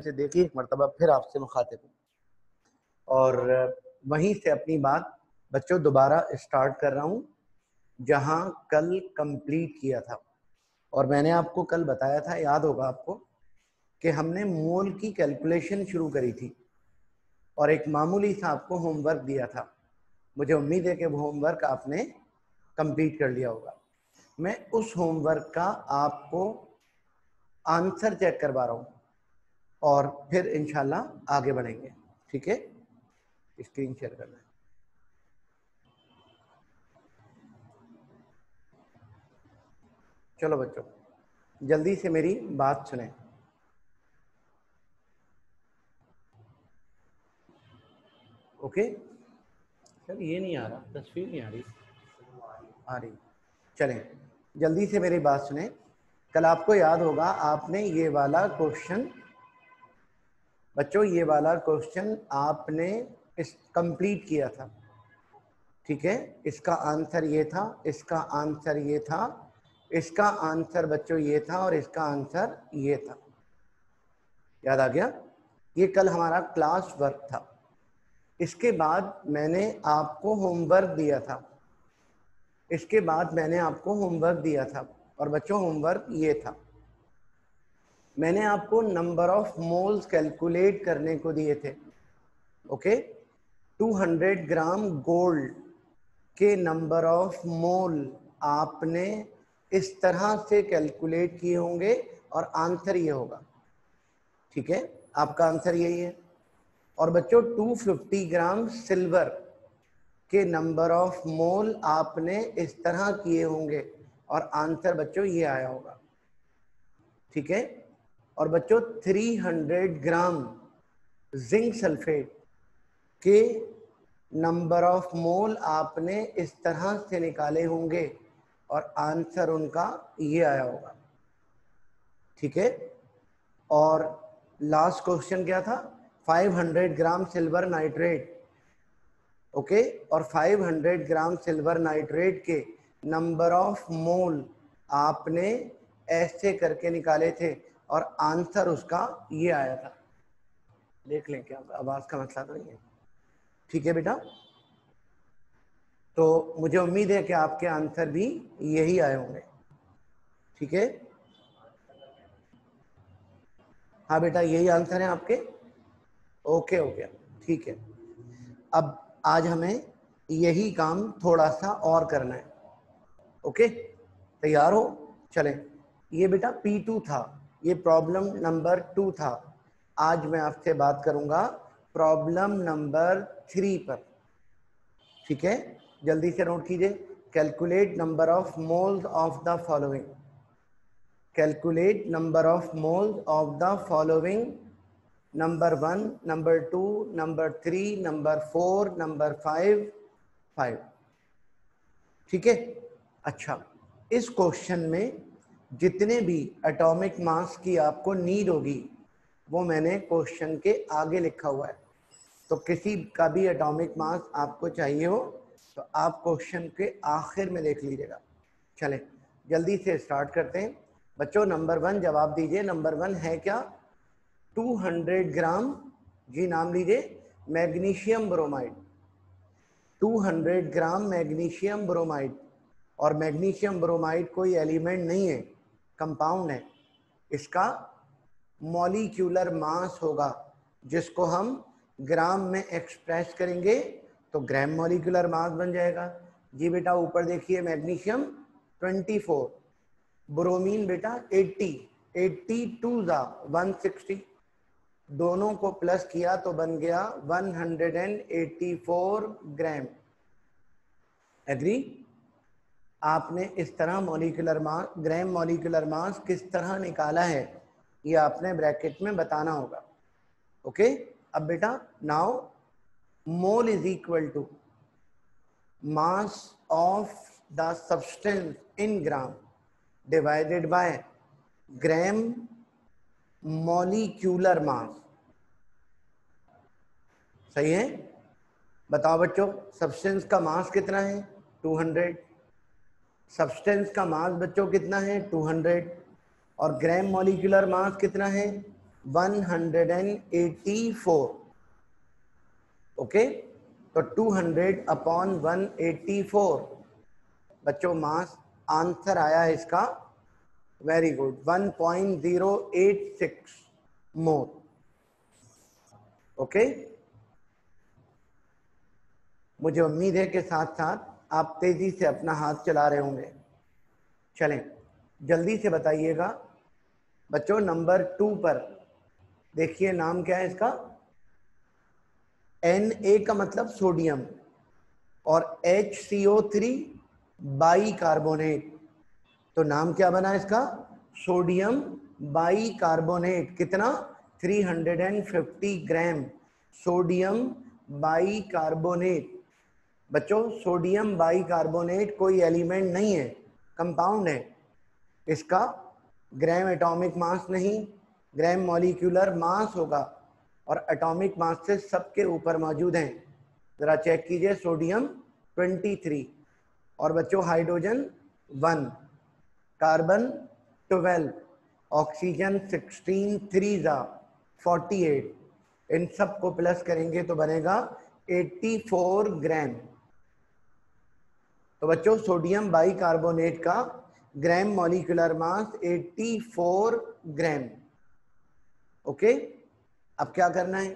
से देखिए, एक मरतबा फिर आपसे मुखातिब हूँ। और वहीं से अपनी बात बच्चों दोबारा स्टार्ट कर रहा हूँ, जहाँ कल कंप्लीट किया था। और मैंने आपको कल बताया था, याद होगा आपको, कि हमने मोल की कैलकुलेशन शुरू करी थी और एक मामूली सा आपको होमवर्क दिया था। मुझे उम्मीद है कि वो होमवर्क आपने कंप्लीट कर लिया होगा। मैं उस होमवर्क का आपको आंसर चेक करवा रहा हूँ। और फिर इनशाला आगे बढ़ेंगे। ठीक है? स्क्रीन शेयर करना है। चलो बच्चों जल्दी से मेरी बात सुने। ओके? सर ये नहीं आ रहा तस्वीर नहीं आ रही। आ रही। चलें जल्दी से मेरी बात सुने। कल आपको याद होगा आपने ये वाला क्वेश्चन बच्चों, ये वाला क्वेश्चन आपने इस कंप्लीट किया था। ठीक है? इसका आंसर ये था, इसका आंसर ये था, इसका आंसर बच्चों ये था और इसका आंसर ये था। याद आ गया? ये कल हमारा क्लास वर्क था। इसके बाद मैंने आपको होमवर्क दिया था। इसके बाद मैंने आपको होमवर्क दिया था। और बच्चों होमवर्क ये था। मैंने आपको नंबर ऑफ़ मोल्स कैलकुलेट करने को दिए थे ओके okay? 200 ग्राम गोल्ड के नंबर ऑफ़ मोल आपने इस तरह से कैलकुलेट किए होंगे और आंसर ये होगा, ठीक है? आपका आंसर यही है। और बच्चों 250 ग्राम सिल्वर के नंबर ऑफ़ मोल आपने इस तरह किए होंगे और आंसर बच्चों ये आया होगा, ठीक है? और बच्चों 300 ग्राम जिंक सल्फेट के नंबर ऑफ़ मोल आपने इस तरह से निकाले होंगे और आंसर उनका ये आया होगा। ठीक है? और लास्ट क्वेश्चन क्या था? 500 ग्राम सिल्वर नाइट्रेट, ओके? और 500 ग्राम सिल्वर नाइट्रेट के नंबर ऑफ़ मोल आपने ऐसे करके निकाले थे। और आंसर उसका ये आया था। देख लें क्या, आवाज़ का मसला तो नहीं है। ठीक है बेटा? तो मुझे उम्मीद है कि आपके आंसर भी यही आए होंगे। ठीक है? हाँ बेटा, यही आंसर है आपके? ओके हो गया ठीक है। अब आज हमें यही काम थोड़ा सा और करना है। ओके? तैयार हो? चलें। ये बेटा P2 था। ये प्रॉब्लम नंबर टू था। आज मैं आपसे बात करूँगा प्रॉब्लम नंबर थ्री पर। ठीक है? जल्दी से नोट कीजिए। Calculate number of moles of the following calculate number of moles of the following number one number two number three number four number five five ठीक है? अच्छा। इस क्वेश्चन में जितने भी एटॉमिक मास की आपको नीड होगी, वो मैंने क्वेश्चन के आगे लिखा हुआ है। तो किसी का भी एटॉमिक मास आपको चाहिए हो तो आप क्वेश्चन के आखिर में देख लीजिएगा। चलें, जल्दी से स्टार्ट करते हैं। बच्चों नंबर वन जवाब दीजिए। नंबर वन है क्या? 200 ग्राम जी नाम लीजिए magnesium bromide 200 gram magnesium bromide और मैग्नीशियम ब्रोमाइड कोई एलिमेंट नहीं है। कंपाउंड है। इसका मॉलिक्यूलर मास होगा, जिसको हम ग्राम में एक्सप्रेस करेंगे तो ग्राम मॉलिक्यूलर मास बन जाएगा। जी बेटा ऊपर देखिए मैग्नीशियम 24 ब्रोमीन बेटा 80 80 टू ज़ा 160 दोनों को प्लस किया तो बन गया 184 ग्राम एग्री आपने इस तरह molecular mass gram molecular mass किस तरह निकाला है? ये आपने ब्रैकेट में बताना होगा। ओके अब बेटा now mole is equal to mass of the substance in gram divided by gram molecular mass सही है? बताओ बच्चों सब्सटेंस का मास कितना है? 200 सब्सटेंस का मास बच्चों कितना है? 200 और ग्राम मॉलिक्यूलर मास कितना है? 184 ओके तो 200 अपॉन 184 बच्चों मास आंसर आया इसका. वेरी गुड 1.086 मोर ओके मुझे उम्मीद है कि साथ साथ आप तेज़ी से अपना हाथ चला रहे होंगे। चलें, जल्दी से बताइएगा। बच्चों, नंबर टू पर देखिए नाम क्या है इसका। एन ए का मतलब सोडियम और H C O three bicarbonate तो नाम क्या बना इसका? सोडियम बाई कार्बोनेट कितना 350 ग्राम सोडियम बाई कार्बोनेट बच्चों सोडियम बाई कार्बोनेट कोई एलिमेंट नहीं है कंपाउंड है। इसका ग्राम एटॉमिक मास नहीं ग्राम मॉलिक्यूलर मास होगा और एटॉमिक मास से सबके ऊपर मौजूद हैं। ज़रा चेक कीजिए सोडियम 23 और बच्चों हाइड्रोजन 1 कार्बन 12 ऑक्सीजन 16 थ्री ज़ा 48 इन सबको प्लस करेंगे तो बनेगा 84 ग्राम तो बच्चों, सोडियम बाई कार्बोनेट का ग्राम मॉलिकुलर मास 84 ग्राम। ओके? अब क्या करना है?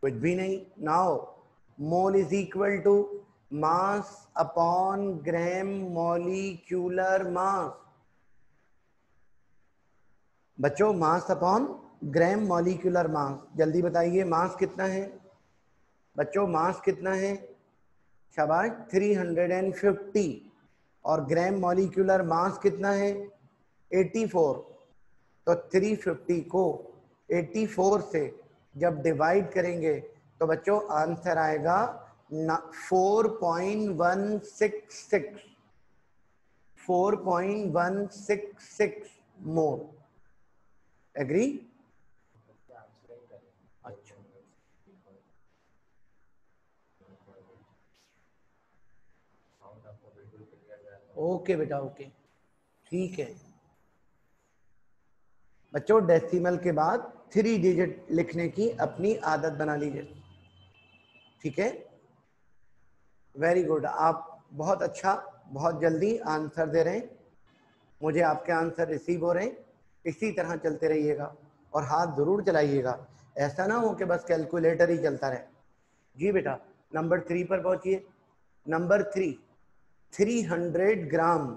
कुछ भी नहीं। Now, mole is equal to mass upon gram molecular mass. बच्चों, मास अपॉन ग्राम मॉलिक्यूलर मास। जल्दी बताइए, मास कितना है? बच्चों, मास कितना है? शाबाश 350 और ग्राम मॉलिक्यूलर मास कितना है? 84 तो 350 को 84 से जब डिवाइड करेंगे तो बच्चों आंसर आएगा four point one six six four point one six six more agree okay बेटा, ओके। ठीक है। बच्चों डेसिमल के बाद थ्री डिजिट लिखने की अपनी आदत बना लीजिए। ठीक है? वेरी गुड आप बहुत अच्छा बहुत जल्दी आंसर दे रहे हैं। मुझे आपके आंसर रिसीव हो रहे हैं। इसी तरह चलते रहिएगा और हाथ ज़रूर चलाइएगा। ऐसा ना हो कि बस कैलकुलेटर ही चलता रहे। जी बेटा नंबर थ्री पर पहुंचिए। Number three three hundred gram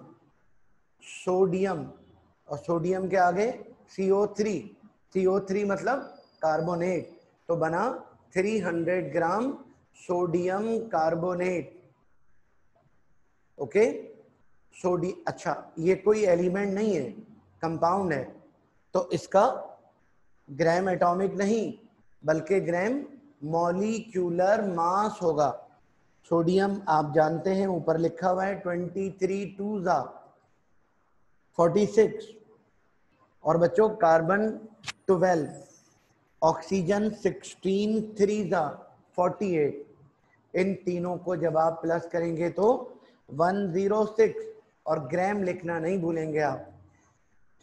sodium और सोडियम के आगे C O three C O three मतलब कार्बोनेट तो बना three hundred gram sodium carbonate okay सोडी अच्छा ये कोई एलिमेंट नहीं है कंपाउंड है. तो इसका ग्राम एटॉमिक नहीं, बल्कि ग्राम मॉलिक्यूलर मास होगा। सोडियम, आप जानते हैं, ऊपर लिखा हुआ है ट्वेंटी थ्री टू जा फोर्टी सिक्स और बच्चों carbon twelve oxygen sixteen three जा फोर्टी एट इन तीनों को जब आप प्लस करेंगे तो वन ज़ीरो सिक्स और ग्राम लिखना नहीं भूलेंगे आप,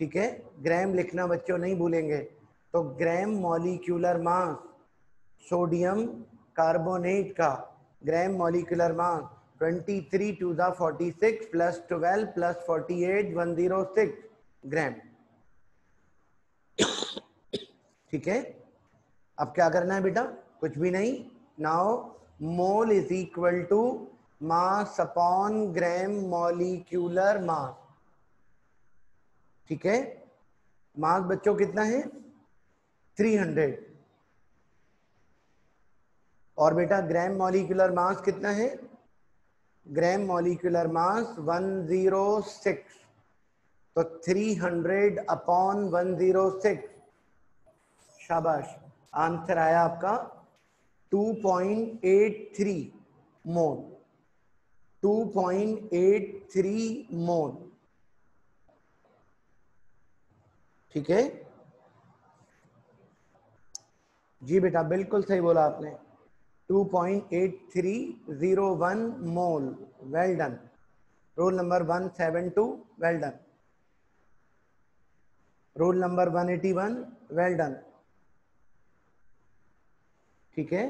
ठीक है? ग्राम लिखना बच्चों नहीं भूलेंगे। तो gram molecular mass sodium carbonate का gram molecular mass 23 two the 46 plus 12 plus 48 106 gram ठीक है? अब क्या करना है बेटा? कुछ भी नहीं। Now mole is equal to mass upon gram molecular mass ठीक है? मास बच्चों कितना है? 300 और बेटा ग्राम मॉलिकुलर मास कितना है? ग्राम मॉलिकुलर मास 106 तो 300 अपॉन 106 शाबाश। आंसर आया आपका 2.83 मोल। 2.83 मोल। ठीक है? जी बेटा, बिल्कुल सही बोला आपने। 2.8301 mole well done roll number 172 well done roll number 181 well done ठीक है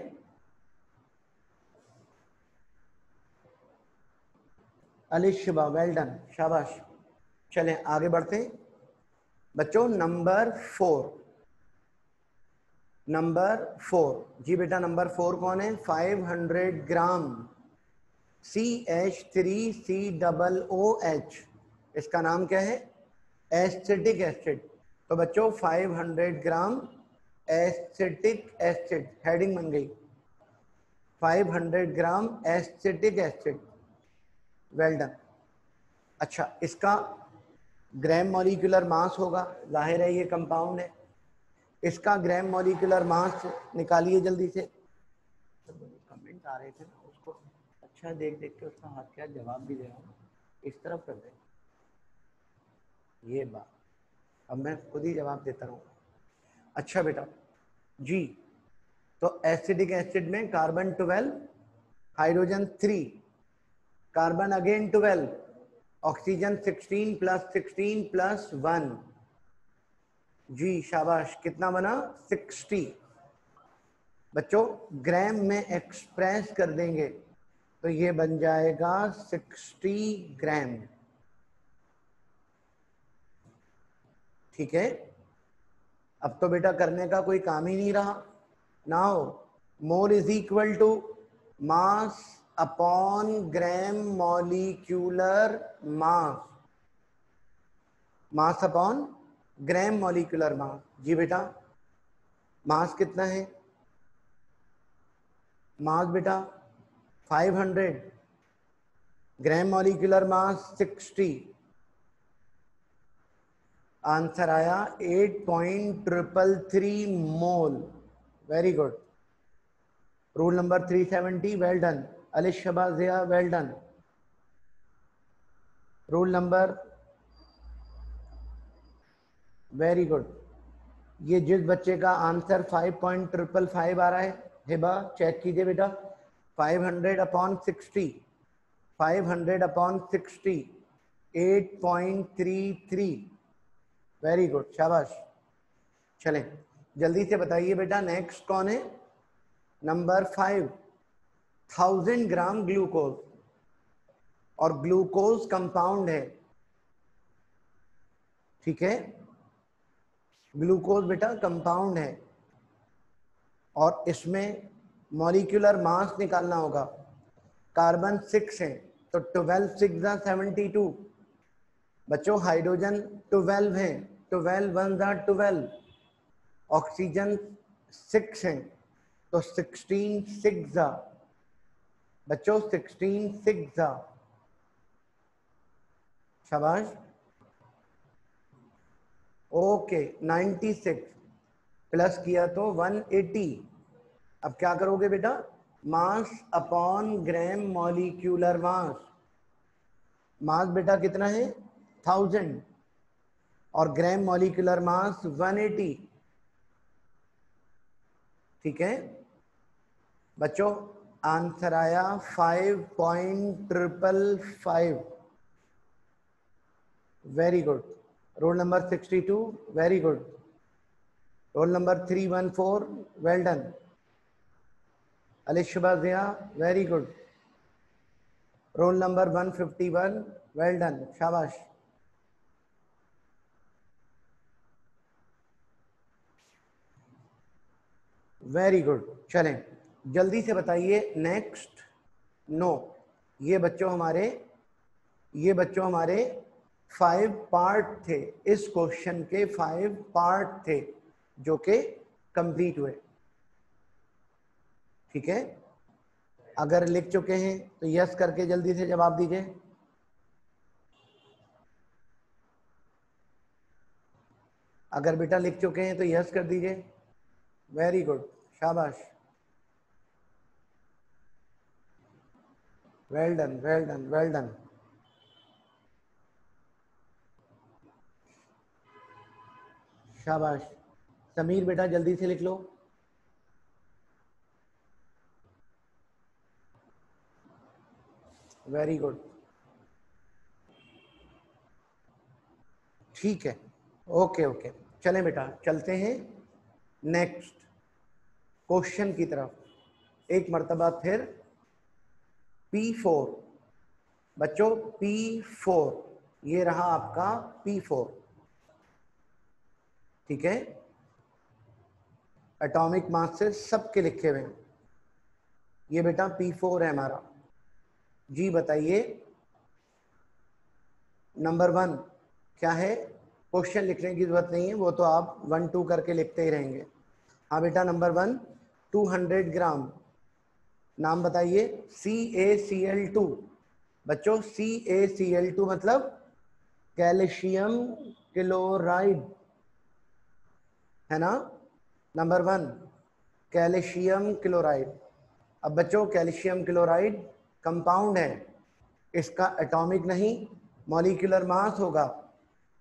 अलिशबा वेल डन शाबाश चलें आगे बढ़ते बच्चों नंबर फोर नंबर फोर। जी बेटा, नंबर फोर कौन है? Five hundred gram. C H three C double O H इसका नाम क्या है? Acetic acid. तो बच्चों 500 ग्राम एसिटिक एसिड। हेडिंग बन गई। 500 gram acetic acid. Well done अच्छा इसका ग्राम मॉलिकुलर मास होगा। ज़ाहिर है ये कंपाउंड है। इसका ग्राम मॉलिक्यूलर मास निकालिए जल्दी से। कमेंट आ रहे थे ना, उसको अच्छा देख देख के उसका हाथ क्या जवाब भी दे रहा हूँ। इस तरफ़ कर दे। ये बात। अब मैं खुद ही जवाब देता रहूँ। अच्छा बेटा, जी। तो एसिडिक एसिड में carbon twelve, hydrogen three, carbon again twelve, oxygen sixteen plus sixteen plus one. जी, शाबाश। कितना बना? सिक्सटी। बच्चों, ग्राम में एक्सप्रेस कर देंगे तो ये बन जाएगा सिक्सटी ग्राम। ठीक है? अब तो बेटा करने का कोई काम ही नहीं रहा। Now, more is equal to mass upon gram molecular mass. Mass upon gram molecular mass. जी बेटा, मास कितना है? मास बेटा 500 ग्राम मॉलिक्यूलर मास 60 आंसर आया eight point triple three mole. Very good. Rule number three seventy, well done. अलिश शबाजिया, well done. Rule number very good ये जिस बच्चे का answer five point triple five आ रहा है, हिबा चेक कीजिए बेटा। Five hundred upon sixty five hundred upon sixty eight point three three very good शाबाश। चले, जल्दी से बताइए बेटा नेक्स्ट कौन है? Number five thousand gram glucose और ग्लूकोज कंपाउंड है। ठीक है? ग्लूकोज बेटा कंपाउंड है। और इसमें मॉलिक्यूलर मास निकालना होगा। कार्बन सिक्स है तो ट्वेल्व, सिक्स सेवेंटी टू। बच्चों, हाइड्रोजन ट्वेल्व है, twelve, one twelve. Oxygen six है तो सिक्सटीन, सिक्स बच्चों, सिक्सटीन, सिक्स शाबाश। ओके नाइन्टी सिक्स प्लस किया तो वन एटी अब क्या करोगे बेटा? मास अपॉन ग्राम मॉलिक्यूलर मास मास बेटा कितना है? थाउज़ेंड और ग्राम मॉलिकुलर मास 180 ठीक है? बच्चों आंसर आया five point triple five very good good roll number three one four well done Alishba Zia very good roll number one fifty one well done शाबाश very good चलें। जल्दी से बताइए नेक्स्ट नो ये बच्चों हमारे, ये बच्चों हमारे फाइव पार्ट थे, इस क्वेश्चन के फाइव पार्ट थे, जो कि कंप्लीट हुए। ठीक है? अगर लिख चुके हैं तो यस करके जल्दी से जवाब दीजिए। अगर बेटा लिख चुके हैं तो यस कर दीजिए। वेरी गुड शाबाश। Well done well done well done शाबाश। समीर बेटा, जल्दी से लिख लो। वेरी गुड ठीक है। ओके ओके चले बेटा, चलते हैं। नेक्स्ट क्वेश्चन की तरफ़। एक मरतबा फिर। P4 बच्चों P4 ये रहा आपका P4 ठीक है? एटॉमिक मास से सबके लिखे हुए हैं। ये बेटा P4 है हमारा। जी बताइए नंबर वन क्या है? क्वेश्चन लिखने की ज़रूरत नहीं है, वो तो आप वन टू करके लिखते ही रहेंगे। हाँ बेटा number one two hundred gram. नाम बताइए C A C L two बच्चों C A C L two मतलब कैल्शियम क्लोराइड। है ना? नंबर वन कैल्शियम क्लोराइड अब बच्चों कैल्शियम क्लोराइड कंपाउंड है। इसका एटॉमिक नहीं मॉलिकुलर मास होगा।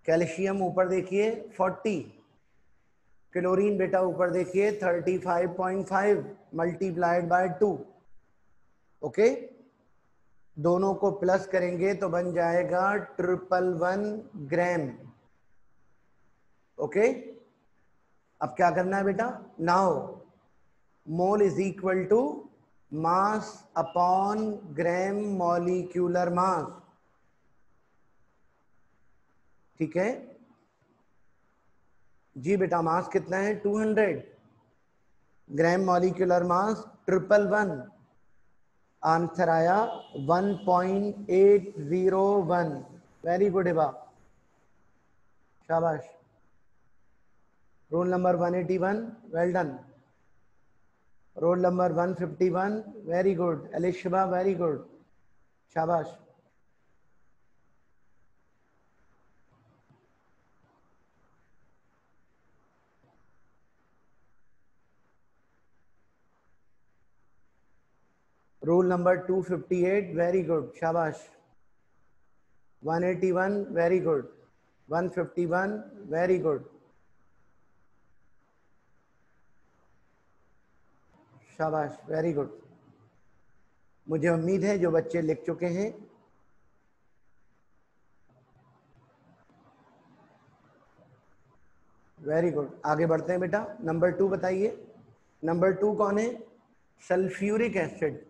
कैल्शियम ऊपर देखिए 40 क्लोरीन बेटा ऊपर देखिए 35.5 मल्टीप्लाइड बाय टू ओके दोनों को प्लस करेंगे तो बन जाएगा ट्रिपल वन ग्राम ओके अब क्या करना है बेटा? Now mole is equal to mass upon gram molecular mass ठीक है? जी बेटा मास कितना है? 200 gram molecular mass triple one answer आया 1.801 वेरी गुड हिबा शाबाश। Roll number 181 well done roll number 151 very good Alishba very good शाबाश रूल नंबर 258 वेरी गुड शाबाश 181 वेरी गुड 151 वेरी गुड शाबाश वेरी गुड मुझे उम्मीद है जो बच्चे लिख चुके हैं। वेरी गुड आगे बढ़ते हैं बेटा। नंबर टू बताइए। नंबर टू कौन है? Sulphuric acid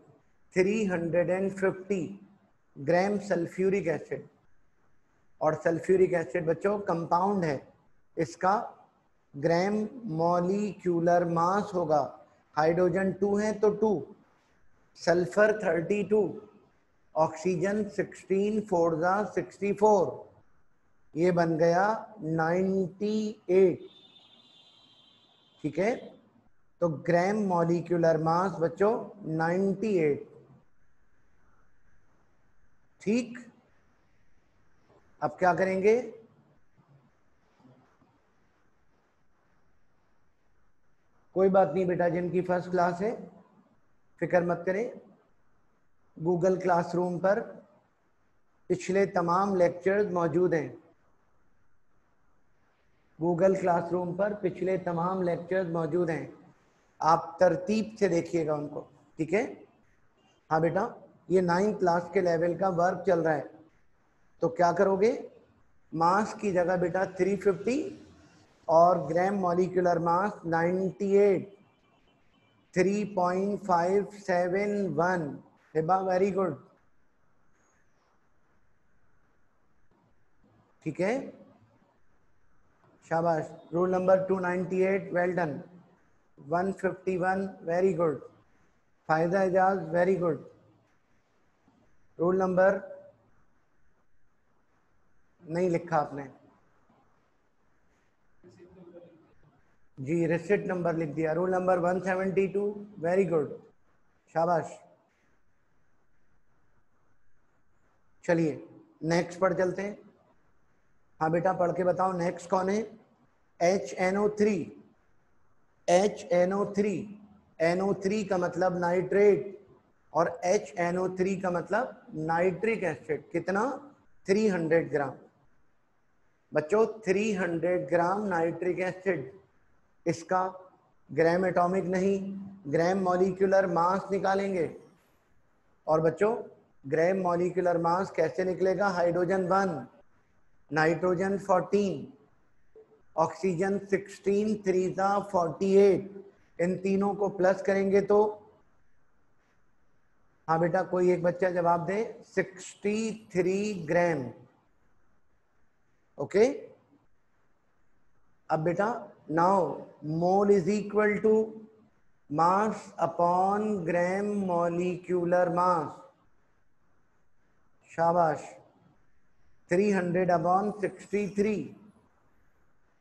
350 gram sulphuric acid और सल्फ्यूरिक एसिड बच्चों कंपाउंड है। इसका ग्राम मॉलिक्यूलर मास होगा। हाइड्रोजन टू है तो टू, सल्फ़र 32 ऑक्सीजन 16 फोर्जा 64 ये बन गया 98 ठीक है? तो ग्राम मॉलिक्यूलर मास बच्चों 98 ठीक? अब क्या करेंगे? कोई बात नहीं बेटा, जिनकी फ़र्स्ट क्लास है, फ़िक्र मत करें। गूगल क्लासरूम पर पिछले तमाम लेक्चर्स मौजूद हैं। गूगल क्लासरूम पर पिछले तमाम लेक्चर्स मौजूद हैं। आप तरतीब से देखिएगा उनको, ठीक है? हाँ बेटा, ये नाइन्थ क्लास के लेवल का वर्क चल रहा है। तो क्या करोगे? मास की जगह बेटा 350 और gram molecular mass 98 3.571 Hiba very good ठीक है? शाबाश। Rule number 298 well done 151 very good Faida Ejaz very good roll number नहीं लिखा आपने। जी रिसिट नंबर लिख दिया। रूल नंबर 172 वेरी गुड शाबाश। चलिए नेक्स्ट पढ़ चलते हैं। हाँ बेटा, पढ़ के बताओ नेक्स्ट कौन है? H N O three H N O three N O three का मतलब नाइट्रेट और एच एन ओ थ्री का मतलब नाइट्रिक एसिड कितना? 300 ग्राम। बच्चों 300 ग्राम नाइट्रिक एसिड इसका ग्राम एटॉमिक नहीं ग्राम मॉलिक्यूलर मास निकालेंगे। और बच्चों ग्राम मॉलिक्यूलर मास कैसे निकलेगा? Hydrogen one nitrogen 14 oxygen 16 three forty eight इन तीनों को प्लस करेंगे तो हाँ बेटा, कोई एक बच्चा जवाब दे 63 ग्राम ओके अब बेटा now mole is equal to mass upon gram molecular mass शाबाश 300 अपॉन 63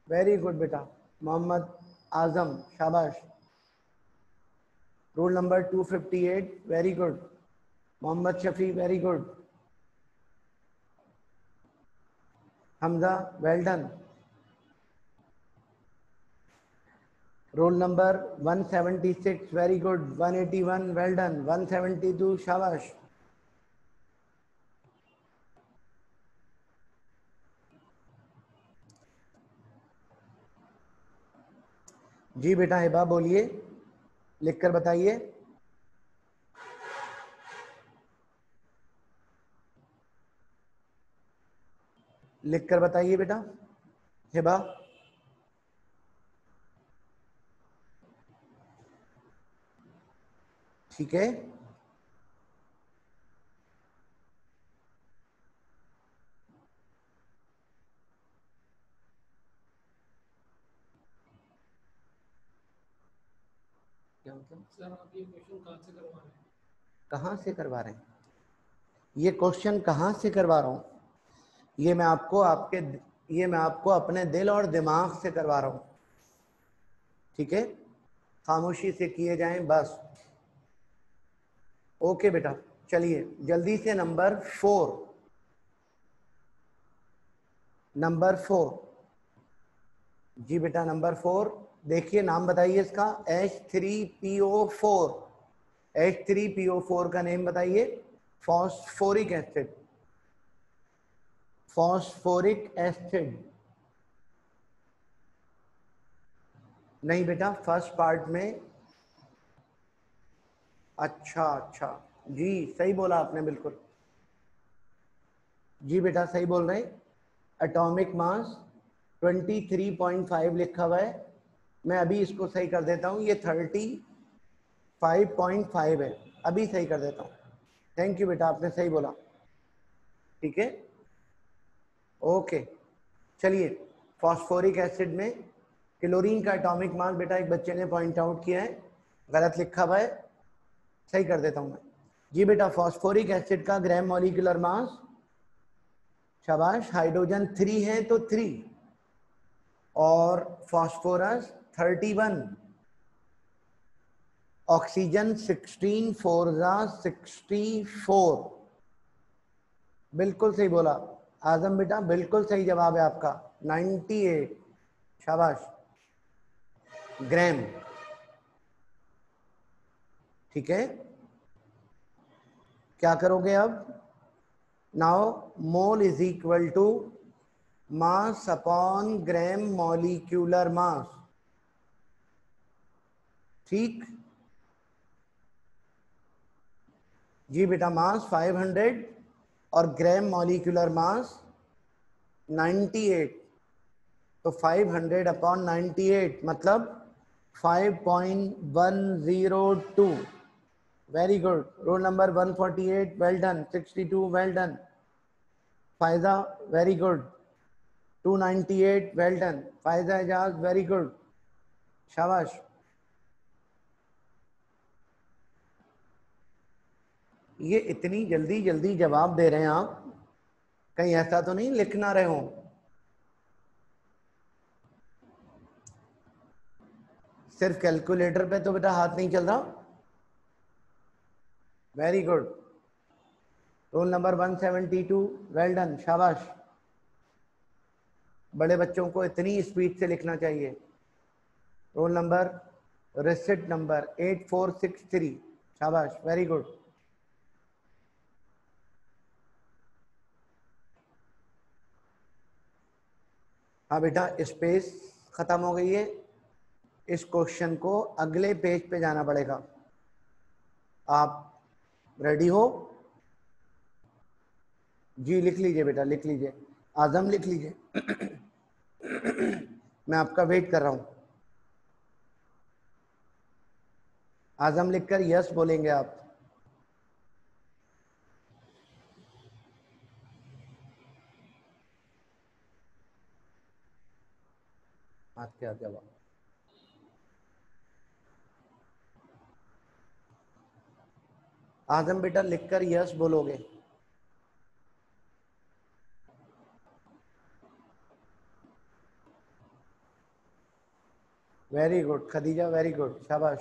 वेरी गुड बेटा मोहम्मद आज़म शाबाश roll number 258 very good Mohammad Shafi very good Hamza well done roll number 176 very good 181 well done 172 शाबाश जी बेटा हिबा बोलिए। लिखकर बताइए। लिखकर बताइए बेटा हिबा ठीक है? कहाँ से करवा रहे हैं? ये क्वेश्चन कहाँ से करवा रहा हूँ? ये मैं आपको आपके ये मैं आपको अपने दिल और दिमाग से करवा रहा हूँ। ठीक है? खामोशी से किए जाएँ, बस। ओके बेटा, चलिए, जल्दी से नंबर फोर। Number four. जी बेटा, नंबर फोर। देखिए, नाम बताइए इसका। H three P O four H three P O four का नेम बताइए। फॉस्फोरिक एसिड फॉस्फोरिक एसिड नहीं बेटा फ़र्स्ट पार्ट में अच्छा अच्छा। जी, सही बोला आपने, बिल्कुल। जी बेटा, सही बोल रहे एटॉमिक मास 23.5 लिखा हुआ है। मैं अभी इसको सही कर देता हूँ। ये 35.5 है। अभी सही कर देता हूँ। थैंक यू बेटा, आपने सही बोला। ठीक है? ओके चलिए फॉस्फोरिक एसिड में क्लोरीन का एटॉमिक मास बेटा एक बच्चे ने पॉइंट आउट किया है। गलत लिखा हुआ है। सही कर देता हूँ मैं। जी बेटा फॉस्फोरिक एसिड का ग्राम मॉलिकुलर मास शाबाश हाइड्रोजन थ्री है तो थ्री और phosphorus thirty one oxygen sixteen फोरजा sixty four बिल्कुल सही बोला। आज़म बेटा, बिल्कुल सही जवाब है आपका। नाइन्टी एट शाबाश। ग्राम ठीक है? क्या करोगे अब? Now mole is equal to mass upon gram molecular mass ठीक? जी बेटा मास 500 और ग्राम मॉलिक्यूलर मास 98 तो 500 अपॉन 98 मतलब 5.102 very good roll number 148 well done 62 well done फ़ायदा वेरी गुड 298 वेल डन फ़ायदा एजाज वेरी गुड शाबाश ये इतनी जल्दी जल्दी जवाब दे रहे हैं आप। कहीं ऐसा तो नहीं लिखना रहे हो। सिर्फ़ कैलकुलेटर पे तो बेटा हाथ नहीं चल रहा। Very good roll number 172 well done शाबाश बड़े बच्चों को इतनी स्पीड से लिखना चाहिए। रोल नंबर रिसिट नंबर 8463 शाबाश वेरी गुड हाँ बेटा स्पेस खत्म हो गई है। इस क्वेश्चन को अगले पेज पे जाना पड़ेगा। आप रेडी हो? जी, लिख लीजिए बेटा, लिख लीजिए। आज़म लिख लीजिए। मैं आपका वेट कर रहा हूँ। आज़म लिखकर यस बोलेंगे आप। क्या जवाब आज़म बेटा लिखकर यस बोलोगे? Very good Khadija very good शाबाश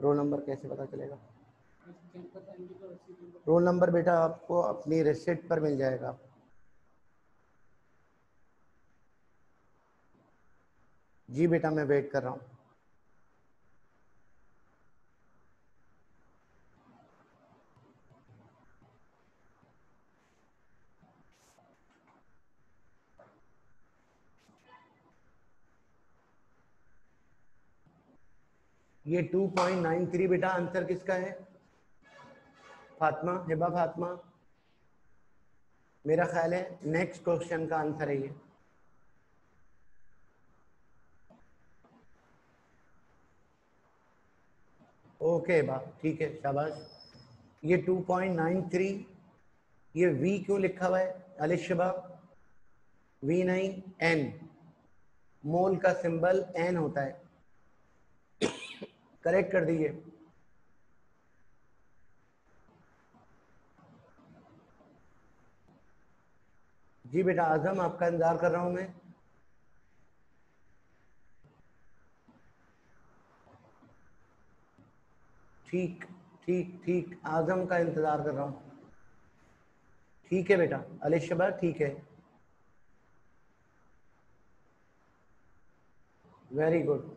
रोल नंबर कैसे पता चलेगा कैंपस एमडी का रसीद नंबर रोल नंबर बेटा आपको अपनी रिसिप्ट पर मिल जाएगा। जी बेटा मैं वेट कर रहा हूँ। ये 2.93 बेटा आंसर किसका है? फातिमा, हिबा फातिमा। मेरा ख्याल है नेक्स्ट क्वेश्चन का आंसर है ये। ओके बा, ठीक है, शाबाश। ये 2.93 ये V क्यों लिखा हुआ है अलिशबा V नहीं, N मोल का सिंबल N होता है। करेक्ट कर दीजिए। जी बेटा आज़म आपका इंतज़ार कर रहा हूँ मैं। ठीक ठीक ठीक आज़म का इंतज़ार कर रहा हूँ। ठीक है बेटा अलिशबा ठीक है। वेरी गुड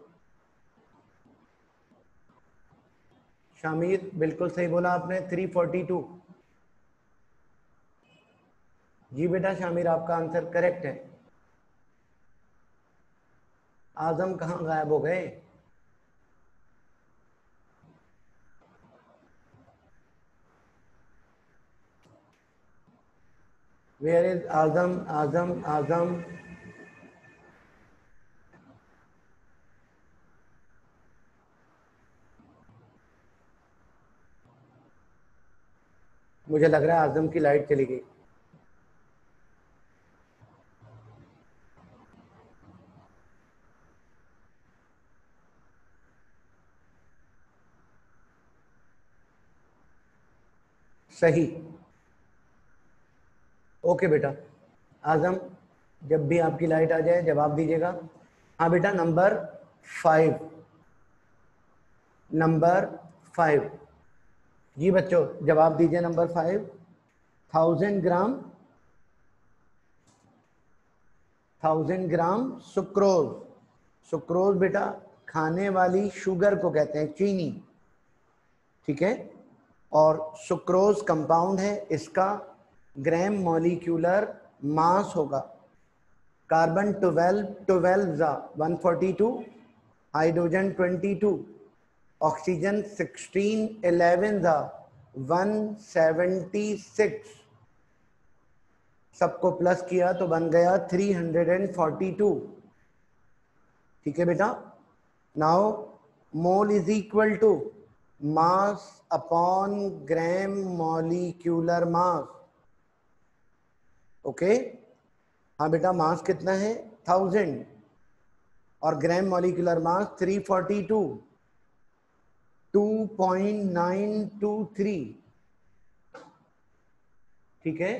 शामिर बिल्कुल सही बोला आपने 342 जी बेटा शामिर आपका आंसर करेक्ट है। आज़म कहाँ गायब हो गए? Where is Azam Azam Azam? मुझे लग रहा है आज़म की लाइट चली गई। सही। ओके बेटा। आज़म, जब भी आपकी लाइट आ जाए, जवाब दीजिएगा। हाँ बेटा, नंबर फाइव। Number five. जी बच्चों, जवाब दीजिए number five. Thousand gram. Thousand gram sucrose. Sucrose बेटा, खाने वाली शुगर को कहते हैं, चीनी। ठीक है? और सुक्रोज कंपाउंड है, इसका ग्राम मॉलिक्यूलर मास होगा। कार्बन 12 12 जा 142 हाइड्रोजन 22 ऑक्सीजन 16 11 जा 176 सबको प्लस किया तो बन गया 342 ठीक है बेटा? Now mole is equal to mass upon gram molecular mass okay हाँ बेटा मास कितना है? थाउज़ेंड और gram molecular mass three forty two two point nine two three ठीक है?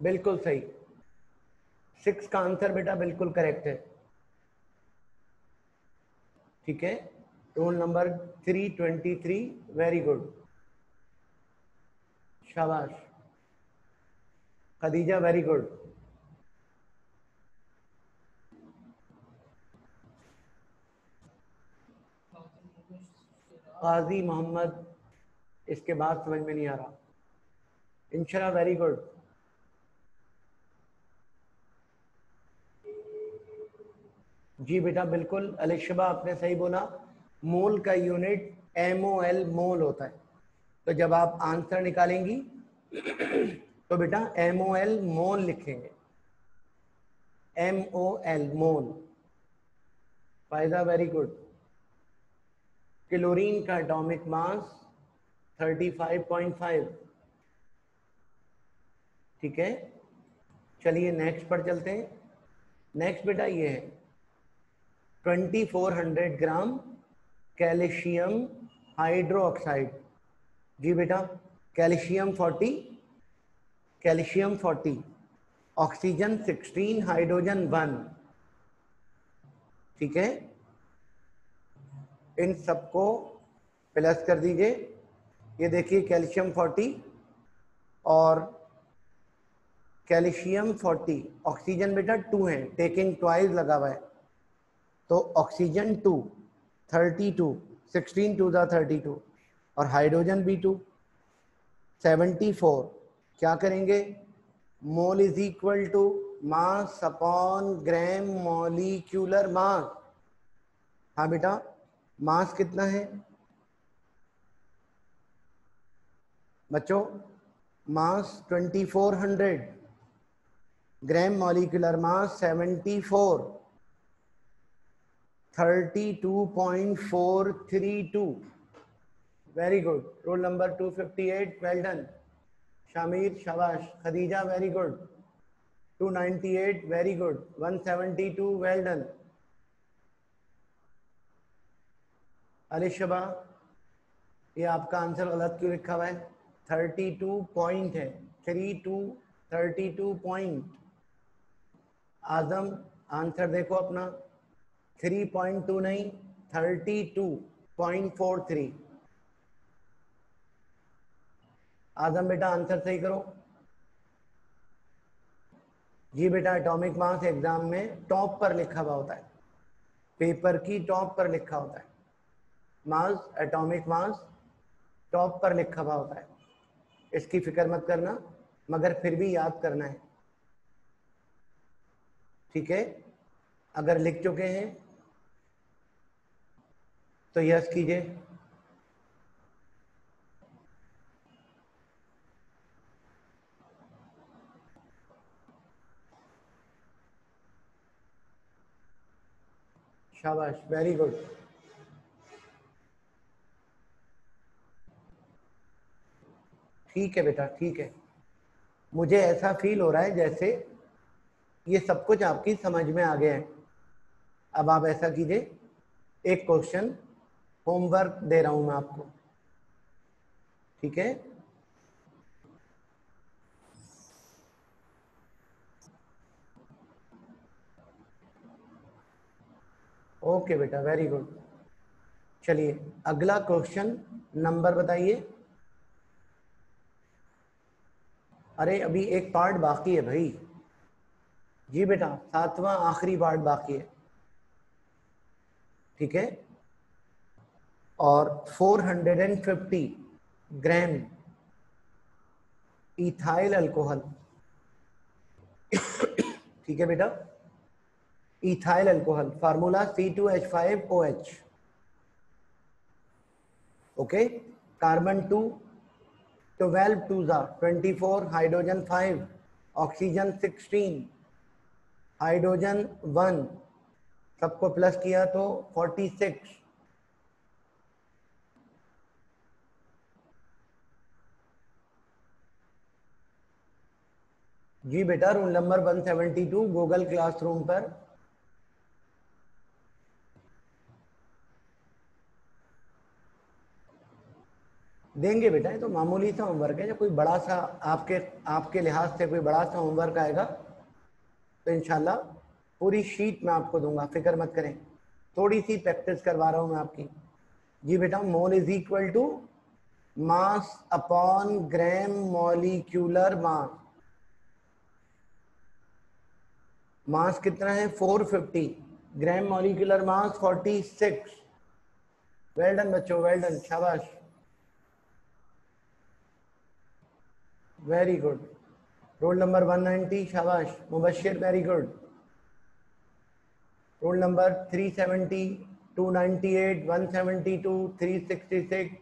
बिल्कुल सही। सिक्स का आंसर बेटा बिल्कुल करेक्ट है। ठीक है? Roll number three twenty three very good शाबाश। खदीजा वेरी गुड काजी मोहम्मद इसके बाद समझ में नहीं आ रहा। इंशाल्लाह वेरी गुड जी बेटा, बिल्कुल अलिशबा आपने सही बोला। मोल का unit M O L mole होता है। तो जब आप आंसर निकालेंगी तो बेटा एम ओ एल मोल लिखेंगे। M O L mole. फ़ायदा वेरी गुड क्लोरीन का एटॉमिक मास 35.5 ठीक है? चलिए नेक्स्ट पर चलते हैं। नेक्स्ट बेटा, ये है। 2400 ग्राम कैल्शियम हाइड्रोक्साइड। जी बेटा, कैल्शियम 40 कैल्शियम 40 ऑक्सीजन 16 हाइड्रोजन 1 ठीक है? इन सबको प्लस कर दीजिए। ये देखिए कैल्शियम 40 और कैल्शियम 40 ऑक्सीजन बेटा टू है टेकिंग ट्वाइस लगा हुआ है। तो oxygen two thirty two sixteen two the thirty two और हाइड्रोजन भी टू सेवेंटी फोर क्या करेंगे? Mole is equal to mass upon gram molecular mass हाँ बेटा मास कितना है? बच्चों mass 2400 gram molecular mass 74 32.432 very good roll number 258 well done Shamir शाबाश Khadija very good 298 very good 172 well done Alishba ये आपका आंसर गलत क्यों लिखा हुआ है? 32 पॉइंट है. 3 टू 32 पॉइंट आज़म आंसर देखो अपना. 3.2 नहीं 32.43 आज़म बेटा आंसर सही करो। जी बेटा एटॉमिक मास एग्ज़ाम में टॉप पर लिखा हुआ होता है। पेपर की टॉप पर लिखा होता है। मास एटॉमिक मास टॉप पर लिखा हुआ होता है। इसकी फ़िक्र मत करना, मगर फिर भी याद करना है। ठीक है? अगर लिख चुके हैं तो यस कीजिए। शाबाश वेरी गुड ठीक है बेटा, ठीक है। मुझे ऐसा फील हो रहा है जैसे ये सब कुछ आपकी समझ में आ गया है। अब आप ऐसा कीजिए, एक क्वेश्चन होमवर्क दे रहा हूँ मैं आपको। ठीक है? ओके बेटा वेरी गुड चलिए, अगला क्वेश्चन नंबर बताइए। अरे, अभी एक पार्ट बाकी है भाई। जी बेटा, सातवां, आखिरी पार्ट बाकी है। ठीक है? और 450 ग्राम इथाइल अल्कोहल ठीक है बेटा? Ethyl alcohol formula C2H5OH okay carbon two twelve two ज़ा twenty four hydrogen five oxygen sixteen hydrogen one सबको प्लस किया तो फोर्टी सिक्स जी बेटा roll number one seventy two Google classroom पर। देंगे बेटा, ये तो मामूली सा होमवर्क है जब कोई बड़ा सा आपके आपके लिहाज से कोई बड़ा सा होमवर्क आएगा। तो इनशाला पूरी शीट मैं आपको दूँगा, फ़िक्र मत करें। थोड़ी सी प्रैक्टिस करवा रहा हूँ मैं आपकी। जी बेटा mole is equal to mass upon gram molecular mass mass कितना है? 450 gram molecular mass 46 well done बच्चों वेल डन शाबाश। वेरी गुड रोल नंबर 190 शाबाश। Mubashir very good roll number 370 298 172 366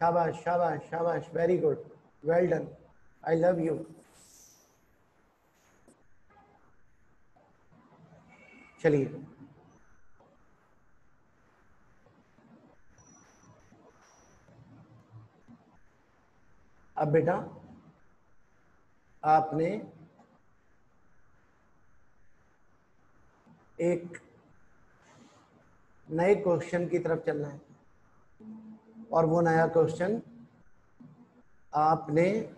शाबाश शाबाश शाबाश। Very good well done I love you चलिए। अब बेटा, आपने एक नए क्वेश्चन की तरफ़ चलना है। और वो नया क्वेश्चन आपने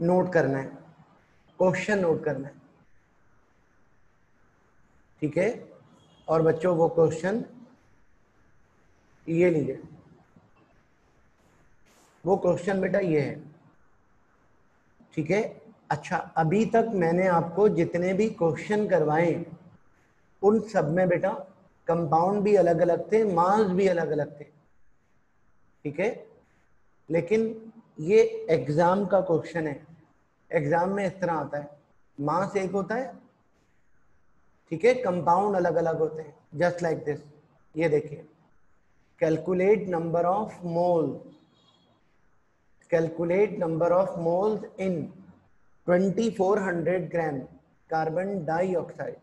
नोट करना है। क्वेश्चन नोट करना है। ठीक है? और बच्चों, वो क्वेश्चन ये लीजिए। वो क्वेश्चन बेटा ये है। ठीक है? अच्छा अभी तक मैंने आपको जितने भी क्वेश्चन करवाए, उन सब में बेटा कंपाउंड भी अलग अलग थे मास भी अलग अलग थे। ठीक है? लेकिन ये एग्ज़ाम का क्वेश्चन है। एग्ज़ाम में इस तरह आता है। मास एक होता है, ठीक है, कंपाउंड अलग अलग होते हैं जस्ट लाइक दिस ये देखिए calculate number of mole calculate number of moles in 2400 gram carbon dioxide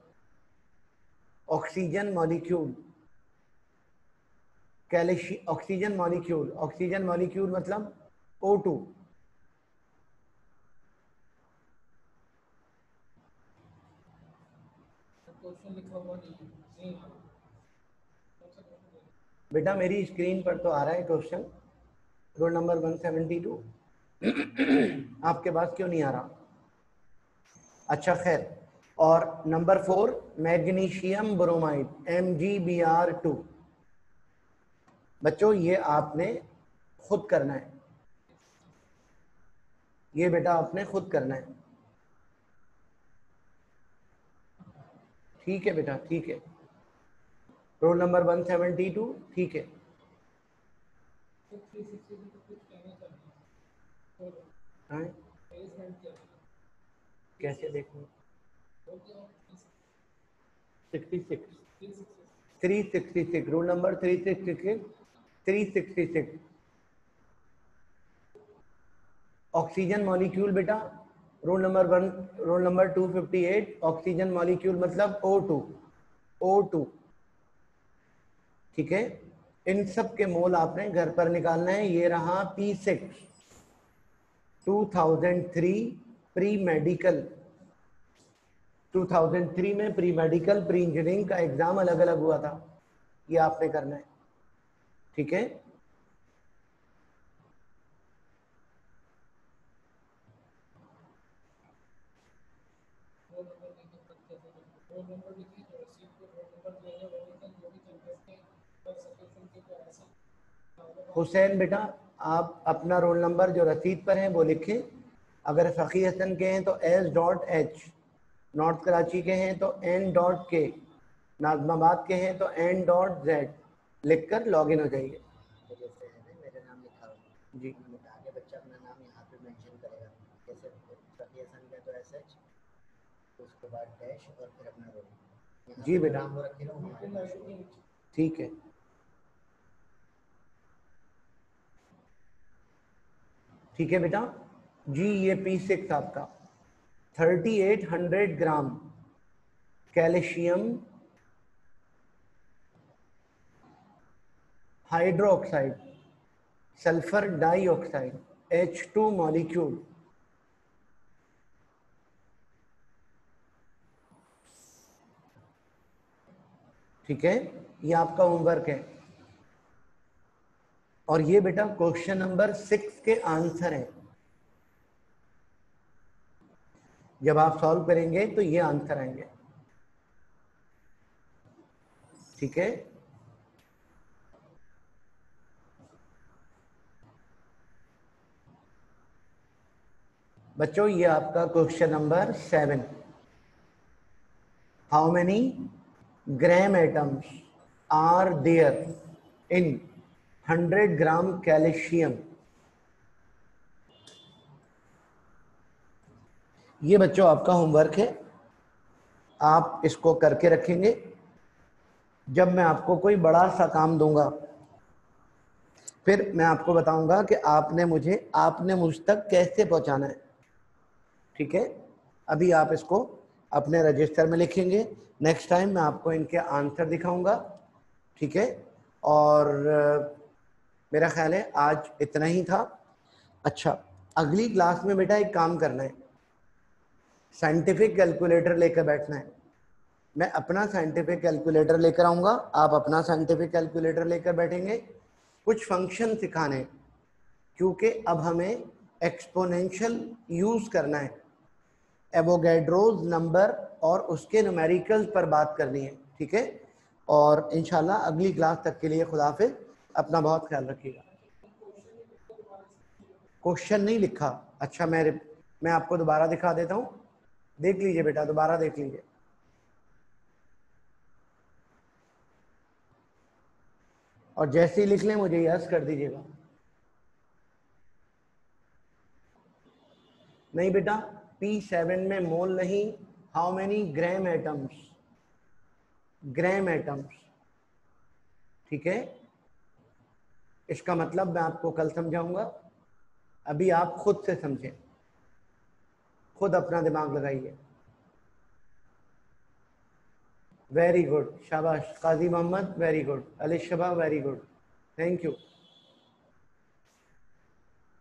oxygen molecule कैल्शी oxygen molecule oxygen molecule मतलब O2 क्वेश्चन लिखा हुआ नहीं है नहीं है। बेटा, मेरी स्क्रीन पर तो आ रहा है क्वेश्चन रोल नंबर 172 आपके पास क्यों नहीं आ रहा? अच्छा खैर. और number four magnesium bromide M G B R two बच्चों, ये आपने खुद करना है. ये बेटा आपने खुद करना है. ठीक है बेटा ठीक है। रोल नंबर 172 ठीक 360 भी कुछ कहना चाहिए और हाँ, है कैसे देखूँ 66 360 366 रोल नंबर 366 366 ऑक्सीजन मॉलिक्यूल बेटा roll number one roll number 258 oxygen molecule मतलब O2 O2 ठीक है? इन सब के मोल आपने घर पर निकालना है। ये रहा P6 2003 प्री मेडिकल 2003 में प्री मेडिकल प्री इंजीनियरिंग का एग्ज़ाम अलग अलग हुआ था। ये आपने करना है। ठीक है? नंबर नंबर जो रसीद रोल नंबर है वो जो भी के के ऐसा हुसैन बेटा, आप अपना रोल नंबर जो रसीद पर है वो लिखें। अगर फ़की हसन के हैं तो S dot H, north Karachi के हैं तो एन डॉट के, नाजमाबाद के हैं तो एन डॉट जेड। लिख कर लॉग इन हो जाइए। जी है आगे बच्चा अपना नाम यहाँ पे मेंशन करेगा जैसे सफी हसन का तो एस एच उसके बाद डैश और फिर अपना रोल। जी बेटा। ठीक है। ठीक है बेटा? जी ये पी सिक्स आपका। Thirty eight hundred gram calcium hydroxide sulphur dioxide H two molecule. ठीक है? ये आपका होमवर्क है। और ये बेटा क्वेश्चन नंबर सिक्स के आंसर है। जब आप सॉल्व करेंगे तो ये आंसर आएँगे। ठीक है? बच्चों, ये आपका question number seven how many gram atoms are there in 100 gram calcium. ये बच्चों, आपका होमवर्क है। आप इसको करके रखेंगे। जब मैं आपको कोई बड़ा सा काम दूँगा, फिर मैं आपको बताऊँगा कि आपने मुझे, आपने मुझ तक कैसे पहुंचाना है। ठीक है? अभी आप इसको अपने रजिस्टर में लिखेंगे। नेक्स्ट टाइम मैं आपको इनके आंसर दिखाऊँगा, ठीक है? और मेरा ख्याल है आज इतना ही था। अच्छा अगली क्लास में बेटा एक काम करना है। साइंटिफिक कैलकुलेटर लेकर बैठना है। मैं अपना साइंटिफिक कैलकुलेटर लेकर आऊँगा, आप अपना साइंटिफिक कैलकुलेटर लेकर बैठेंगे। कुछ फ़ंक्शन सिखाने क्योंकि अब हमें एक्सपोनेंशियल यूज़ करना है। एवोगैड्रोज नंबर और उसके न्यूमेरिकल्स पर बात करनी है, ठीक है? और इनशाला अगली क्लास तक के लिए खुदाफिज अपना बहुत ख्याल रखिएगा। क्वेश्चन नहीं लिखा। अच्छा मैं मैं आपको दोबारा दिखा देता हूँ। देख लीजिए बेटा, दोबारा देख लीजिए। और जैसे ही लिख लें, मुझे यस कर दीजिएगा। नहीं बेटा सेवन में मोल नहीं how many gram atoms gram atoms ठीक है? इसका मतलब मैं आपको कल समझाऊँगा। अभी आप खुद से समझें। खुद अपना दिमाग लगाइए। वेरी गुड शाबाश। Qazi Mohammad very good Alishba very good thank you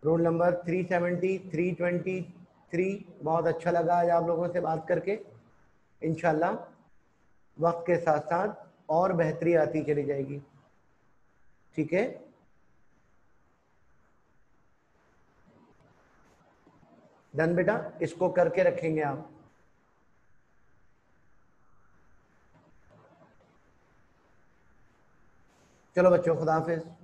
roll number 370 323 बहुत अच्छा लगा आज आप लोगों से बात करके। इनशाला वक्त के साथ साथ और बेहतरी आती चली जाएगी। ठीक है? डन बेटा, इसको करके रखेंगे आप। चलो बच्चों खुदा हाफिज़